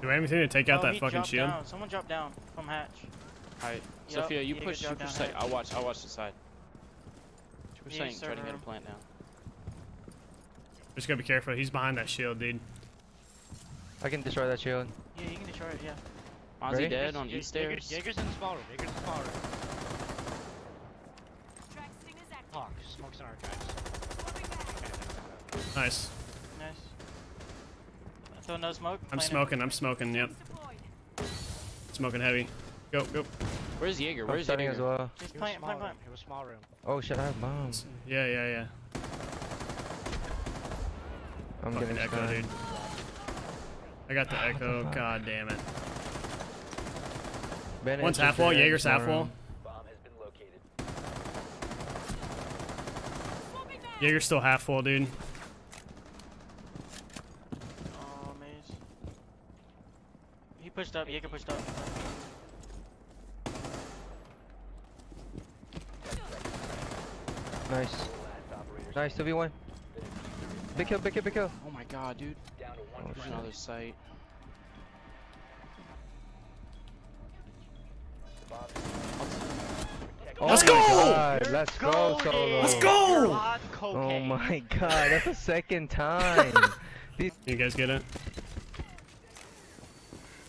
Do we have anything to take out Oh, that fucking shield? Down. Someone dropped down from hatch. Alright, Yup, Sophia, you Jaeger push, you dropped push down site. I'll watch, I'll watch the side. You push Yeah, site and try to get a plant now. Just gotta be careful. He's behind that shield, dude. I can destroy that shield. Yeah, you can destroy it. Yeah. Fonzie Ready? dead on Jaeger- east stairs. Jaeger's, Jaeger's in the small room. Jaeger's in the small room. Track stingers. Hawk, smokes in our tracks. Nice. Nice. Throw no smoke. I'm plant it. smoking. I'm smoking. Yep. Smoking heavy. Go, go. Where's Jaeger? Where's starting Jaeger? as well. Just He was plant, small plant, room. plant. He was small room. Oh shit, I have bombs. Yeah, yeah, yeah. I'm Fucking getting echo, stunned. dude. I got the What the echo. fuck? God damn it. Bennett One's half wall. ran Jaeger's half wall. room. Swapping back. Jaeger's still half full, dude. Oh, maze. He pushed up. Jaeger pushed up. Nice. Nice, 2v1. Big kill, big kill, big kill. Oh my god, dude. Oh, There's shit. another site. Oh Let's go! God, let's go, Solo. Let's go! Oh my god, that's the second time. These You guys get it?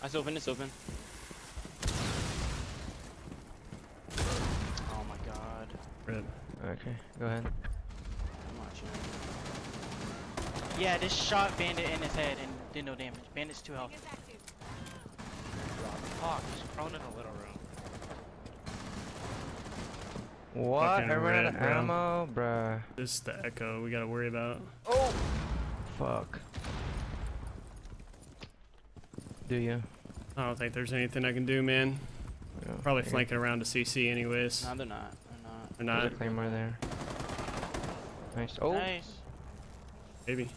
It's open, it's open. Oh my god. Red. Okay, go ahead. I'm watching. Yeah, this shot Bandit in his head and did no damage. Bandit's too health. Stingers active. Hawk, he's prone in the little room. What? Fucking I ran out of ammo? Bruh. This is the echo we gotta worry about. Oh! Fuck. Do you? I don't think there's anything I can do, man. Yeah, Probably I flanking around to CC anyways. No, they're not. They're not. They're not. claymore there. Nice. Oh! Nice. Maybe. You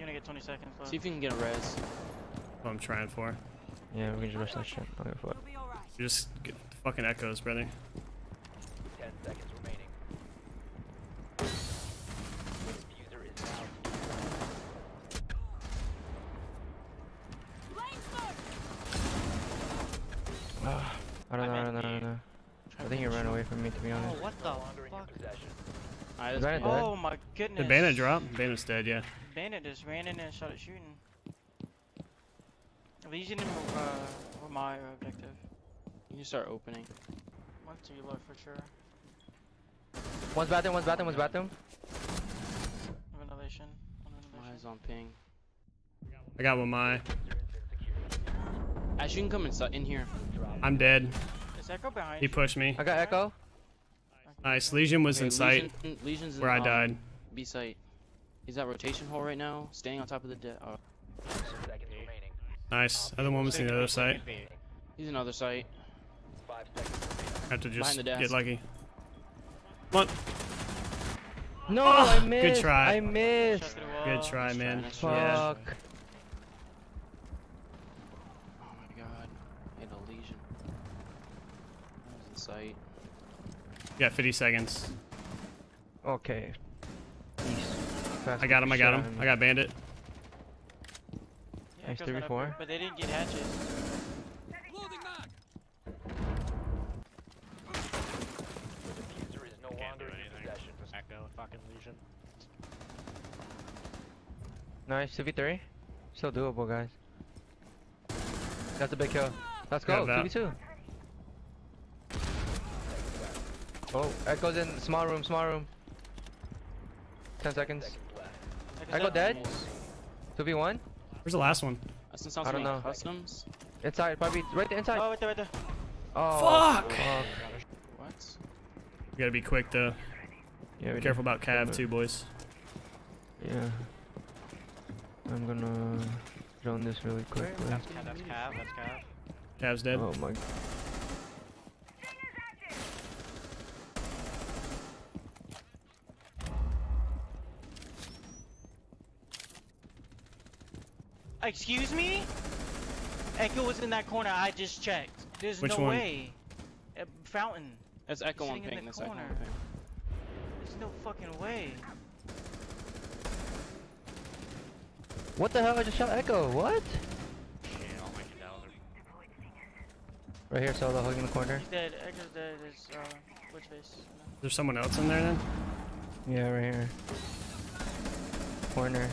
only get 20 seconds left. See if you can get a res. That's what I'm trying for. Yeah, we can just rush that shit. I'll go for it. We'll be. You just get the fucking echoes, brother. Laying smoke. Ah, I don't know, I don't know, I don't know. I think he ran away from me, to be Oh, honest. what the fuck? Alright, Is that's that good. dead? Oh my goodness. Did Bandit drop? Bandit's dead, yeah. Bandit just ran in and started shooting. Lesion and uh, were my objective. You can start opening. One to you look for sure. One's bathroom, one's bathroom, one's bathroom. Ventilation. One My eyes on ping. I got one my. Ash, you can come inside in here. I'm dead. Is Echo behind He pushed me. I got Echo. Nice. Lesion was Okay, in sight Lesion, Lesion's in, where I um, died. B site. He's at rotation hole right now, staying on top of the dead. Uh, Nice. Other one was in the other side. he's in another site. Have to just get lucky. Come on. No, Oh, I missed. good try. I missed. Shot through the Good try, man. nice. Yeah. Fuck. Oh my god. Hit a Lesion. That was in sight. You got 50 seconds. Okay. East. Fast I got him. I got him. him. I got Bandit. Yeah, Nice Echo's 34. But they didn't get hatches. Can't do anything. Echo, fucking Lesion. Nice. 2v3. Still doable, guys. That's a big kill. Let's Got go. that. 2v2. Oh, Echo's in small room, small room. 10 seconds. Echo's Echo up. dead? 2v1. Where's the last one? That's I don't know. customs. Inside, probably right there, inside. Oh, right there, right there. Oh, Fuck! What? We gotta be quick though. Yeah, Be careful do. about Cav too, boys. Yeah. I'm gonna drone this really quickly. That's Cav, that's Cav, that's Cav. Cav's dead. Oh my. Excuse me? Echo was in that corner. I just checked. There's Which no one? way. Fountain. That's Echo on ping. That's corner. Echo on ping. There's no fucking way. What the hell? I just shot Echo. What? Right here, Solo, hugging the corner. He's dead. Echo's dead. There's, uh, which face? There's someone else in there then? Yeah, right here. Corner.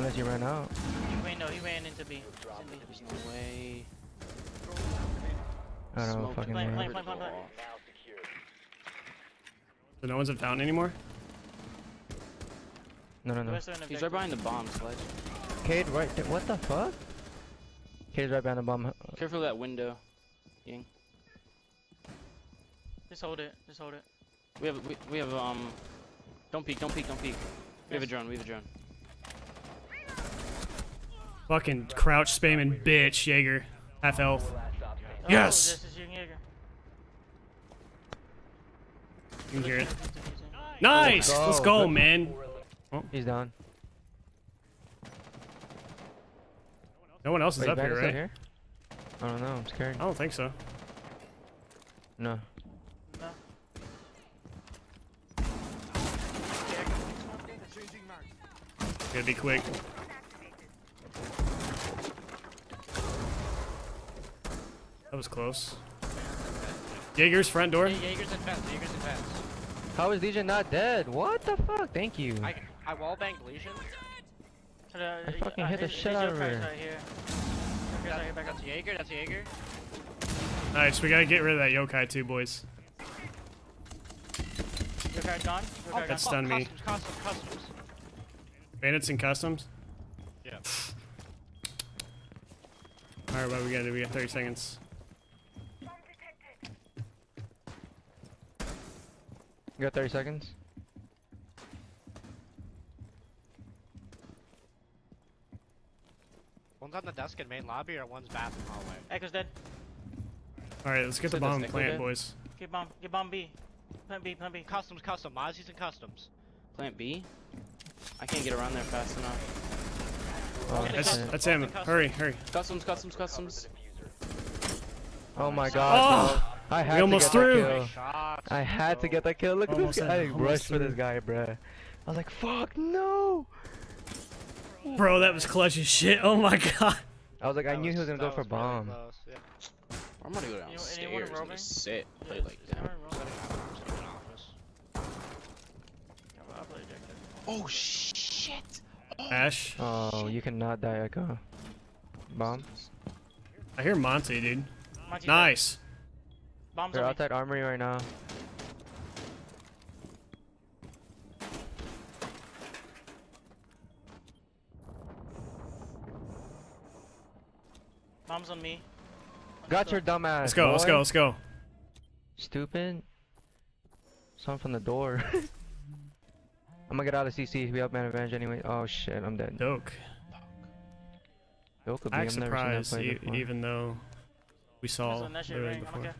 Unless you ran out. Wait, no, he ran into B. He's in B. There's no way. I don't know, Smoke fucking plant. So no one's in fountain anymore? No, no, no. rest are in He's right behind the bomb sledge. Kaid right there. What the fuck? Kaid's right behind the bomb. Careful of that window. Ying. Just hold it. Just hold it. We have we, we have um. Don't peek. Don't peek. Don't peek. We have a drone. We have a drone. Fucking crouch spamming bitch, Jaeger. Half health. Oh, Yes! This is Jaeger. You can hear it. Nice! Let's Let's go. go, man. Oh, he's down. No one else is Wait, up here, right? here? I don't know. I'm scared. I don't think so. No. No. Gotta be quick. That was close. Jaeger's front door. Hey, Jaeger's in fence. Jaeger's in fence. How is Lesion not dead? What the fuck? Thank you. I I wall banged Lesion. Uh, I fucking uh, hit the his- shit his out of Yokai her. Right here. Yokai right here, back up. That's Jaeger. That's Jaeger. Nice, we gotta get rid of that yokai too, boys. Yokai gone. Oh, That's gone. me. Customs, customs, customs. Bandits and customs. Yeah. Alright, what we gotta do? We got 30 seconds. You got 30 seconds? One's on the desk in main lobby, or one's bathroom hallway. Echo's dead. Alright, let's get the So does bomb Nico plant, dead? boys. Get bomb. Get bomb B. Plant B. Plant B. Customs, custom. Mozzie's in customs. Plant B. I can't get around there fast enough. Oh, That's, shit. that's him. Hurry, hurry. Customs. Customs. Customs. oh my oh! god. Oh! I had We almost to get through. That kill. Nice shots. I had to get that kill. Look at this guy. I had- rushed for this guy, bruh. I was like, fuck, no. Bro, that was clutch as shit. Oh my god. I was like, I That knew he was gonna go that for was really bomb. close, yeah. I'm gonna go Anyone- anyone downstairs and roaming? just sit, play Yeah, like that. anyone rolling? Setting up, I'm sitting in office. I'll play objective. Oh shit! Oh, Ash. Oh, you cannot die, Echo. Bomb. I hear Monty, dude. Monty's dead. Nice. Bombs They're on me. outside armory right now. Bombs on me. Got your dumb ass. Let's go, let's go, let's go. Stupid. Someone from the door. I'm gonna get out of CC. We have man advantage anyway. Oh shit, I'm dead. Doke. Yo, could be. Act I've never seen surprised, e before. even though we saw Listen, that shit literally rang. before. Okay.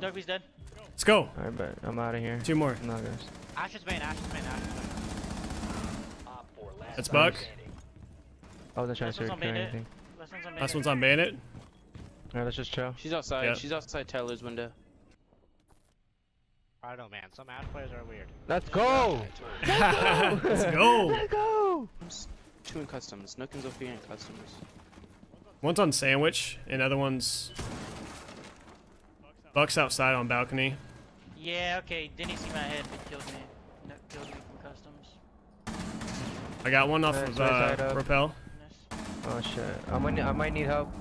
Dugby's dead. Let's go. Alright, but I'm out of here. Two more. No, guys. Ash is main, Ash is main, Ash is main. That's Buck. Oh, I wasn't trying to one's on secure Bandit. anything. Last one's on Last me. one's Bandit. Alright, let's just chill. She's outside. Yep. She's outside Tyler's window. I don't know, man. Some Ash players are weird. Let's go! Let's go. Let's go! Two in customs. Nook and Zofia in customs. One's on sandwich, and other one's Buck's outside on balcony. Yeah, okay. Didn't see my head, but killed me. No, killed me from customs. I got one off Nice, of right uh, side up. Rappel. Nice. Oh shit. I might, I might need help.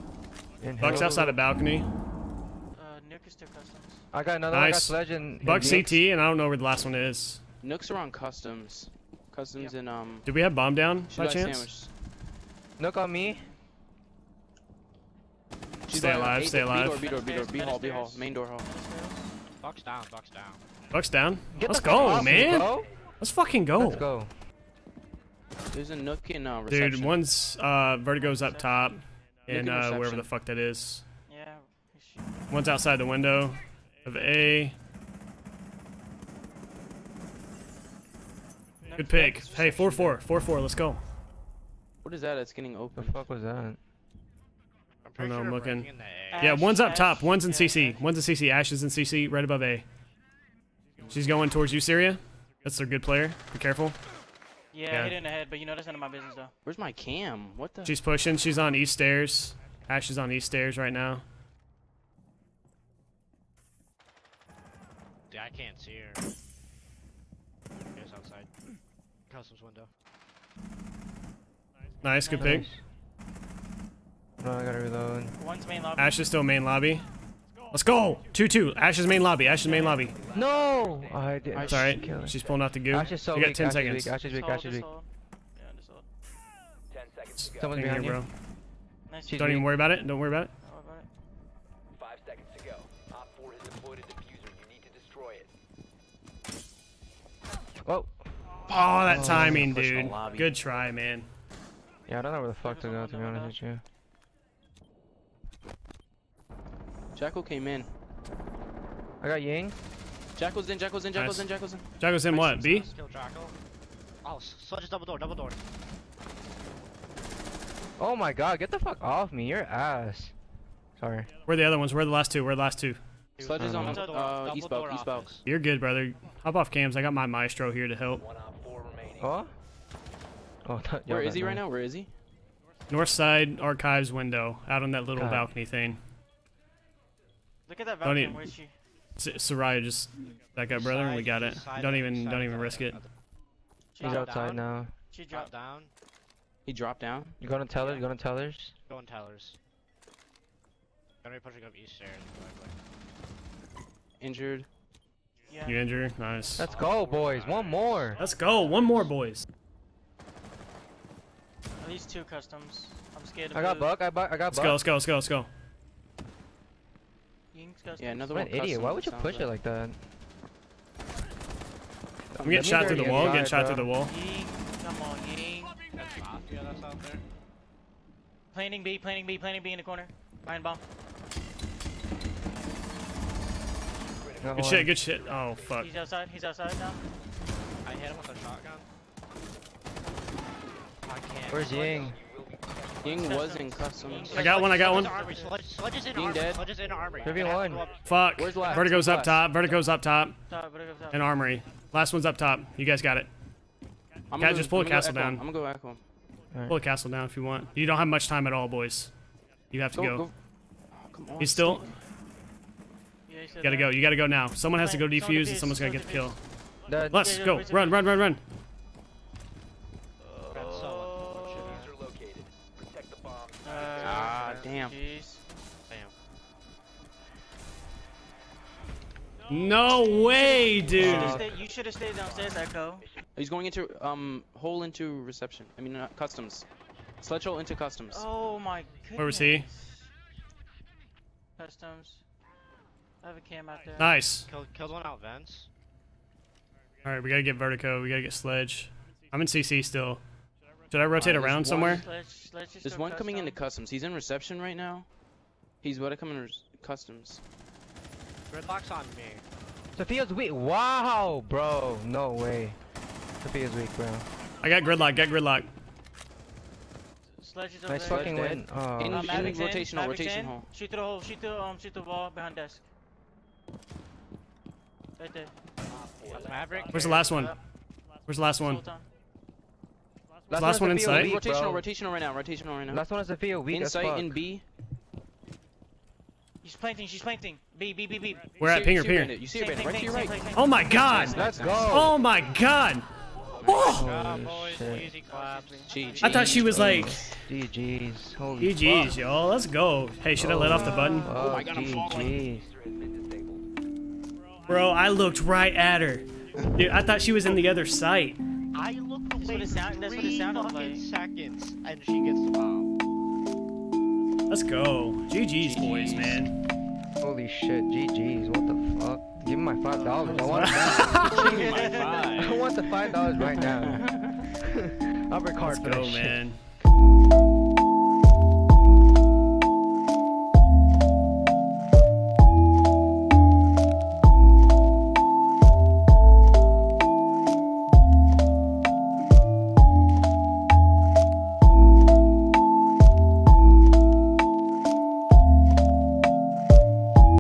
In Buck's outside of balcony. Uh, Nuke is still customs. I got another one. I got Nice. Sledge and. and Buck CT, and I don't know where the last one is. Nook's are on customs. Customs in um. Did we have bomb down by by chance? sandwich. Nook on me. She's Stay by alive, stay alive. B door, B door, B door, B hall, B hall, main door hall. Buck's down, Buck's down. Buck's down. Get Let's go, off me, man. Let's fucking go. Let's go. There's a Nook in uh, reception. Dude, one's uh, Vertigo's up top, and uh, wherever the fuck that is. Yeah. he's. One's outside the window of A. Good pick. Hey, 4 4. 4 4. Let's go. What is that? It's getting open. The fuck was that? I'm pretty know, sure I'm looking. breaking the A. Ash, Yeah, one's up Ash, top. One's in yeah, CC. Ash. One's in CC. Ash is in CC, right above A. She's going towards you, Syria. That's a good player. Be careful. Yeah, yeah, hit in the head, but you know that's none of my business though. Where's my cam? What the? She's pushing. She's on east stairs. Ash is on east stairs right now. Dude, I can't see her. It's outside. Customs window. Nice, good nice. pick. No, I gotta reload. One's main lobby. Ash is still main lobby. Let's go! 2-2. Ash's main lobby. Ash's main lobby. No! I didn't. It's alright. She's pulling out the goo. Ash is so you got weak. 10 Ash seconds. Is weak. Ash is weak. Ash is weak. hold. Yeah, just hold. Ten seconds. Someone's behind here, you. bro. Nice. Don't even weak. worry about it. Don't worry about it. Don't worry about it. Five seconds to go. Op 4 has deployed a defuser. You need to destroy it. Oh. Oh, that Oh, timing, professional dude. Good try, man. Yeah, I don't know where the fuck to go, to be honest with you. Jackal came in. I got Ying. Jackal's in, Jackal's in, Jackal's Nice. in, Jackal's in. Jacko's in what? B? Kill Jackal. Oh, S- Sludge is double door, double door. Oh my god, get the fuck off me. You're ass. Sorry. Where are the other ones? Where are the last two? Where are the last two? Sludge is on Uh, door, uh, double East door Balk, East Balk. You're good, brother. Hop off cams. I got my maestro here to help. One Op 4 remaining. Oh? Oh, th- Where he got right now? Where is he? North side archives window, out on that little God. balcony thing. Look at that Don't even- Where's she? S- Soraya, just back up, brother. We got it. Don't even, don't even risk it. of the- She He's outside now. She dropped. down. He dropped down. You gonna tell her? You gonna tell her? Going tellers. Gonna be pushing up east stairs. Injured. Yeah. You injured? Nice. Let's go, boys. One more. Let's go. One more, boys. At least two customs. I'm scared of I got. Buck. I, bu- I got Let's Buck. go. Let's go. Let's go. Let's go. Ying's customs. Yeah, another What one. an idiot. Why would you sounds push it like that? I'm getting shot through the wall. Getting shot through the wall. Ying. Come on, Ying. That's Mafia that's out there. Planning B, planning B, planning B in the corner. Behind bomb. Good shit. Good shit. Oh fuck. He's outside. He's outside now. I hit him with a shotgun. I can't. Where's Ying? Ying was in customs. I got one. I got one. Armory. Sledge, Sledge is in armory. dead. Sledge is in armory. 3v1. It has to go up- Fuck. Where's last? Vertigo's up top. Vertigo's up top. Top, but it goes up. And armory. Last one's up top. You guys got it. I'm Guys, gonna just pull I'm a gonna go castle down. I'm gonna go echo him. Pull the castle down if you want. You don't have much time at all, boys. You have to Go, go. go. Oh, come on. He's still. Yeah, he's You gotta there. go. You gotta go now. Someone has to go Someone defuse, and someone's gonna get the kill. Let's go. Run, run, run, run. Damn. Jeez. Damn. No way, You dude. should've stayed- You should have stayed downstairs, Echo. He's going into um hole into reception. I mean uh, customs. Sledge hole into customs. Oh my goodness. Where was he? Customs. I have a cam out there. Nice. Killed, killed one out vents. All right, we gotta get Vertigo. We gotta get Sledge. I'm in CC still. Should I rotate there's around one- somewhere? Let's, let's just There's go one coming into customs. He's in reception right now. He's about to come in res- customs. Gridlock's on me. Zofia's weak. Wow, bro. No way. Zofia's weak, bro. I got Gridlock. Got Gridlock. Sledge is over Nice there. fucking win. Oh, In- Uh, in Maverick's in, rotational, Maverick's rotation in. hole. Shoot through the hole. Shoot through um. Shoot the wall behind desk. Right there. That's Maverick. Where's the last one? Where's the last one? Hold on. last one in Zofia sight? weak, rotational, bro. rotational right now. Rotational right now. Last one is Zofia weak in sight in B. She's planting. She's planting. B B B B. We're at See- Pinger, see Pinger. You see your Same right to your right. Oh my god! Let's go. Oh my god! Oh! oh. Holy boys, shit. easy claps. GG. I thought she was like GG's. Holy GG's, y'all. Let's go. Hey, should I let off the button? Oh, oh my God, I'm GG's. Defuser has been disabled. Bro, I looked right at her. Dude, I thought she was in the other site. I looked That's away what it sound- that's what it three sounded fucking like. seconds, and she gets the bomb. Let's go. GG's, boys, man. Holy shit. GG's. What the fuck? Give me my five oh, dollars. I want it back. Give me my five. I want the five dollars right now. I'll record Let's for go, that shit. man.